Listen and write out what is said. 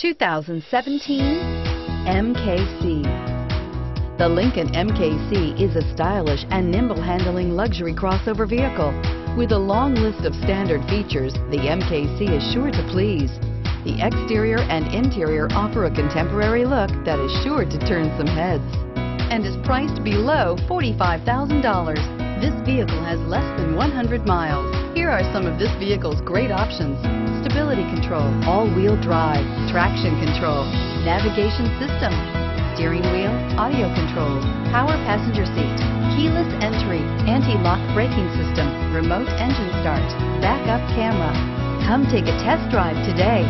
2017 MKC. The Lincoln MKC is a stylish and nimble handling luxury crossover vehicle. With a long list of standard features, the MKC is sure to please. The exterior and interior offer a contemporary look that is sure to turn some heads and is priced below $45,000. This vehicle has less than 100 miles. Here are some of this vehicle's great options. Stability control, all-wheel drive, traction control, navigation system, steering wheel, audio controls, power passenger seat, keyless entry, anti-lock braking system, remote engine start, backup camera. Come take a test drive today.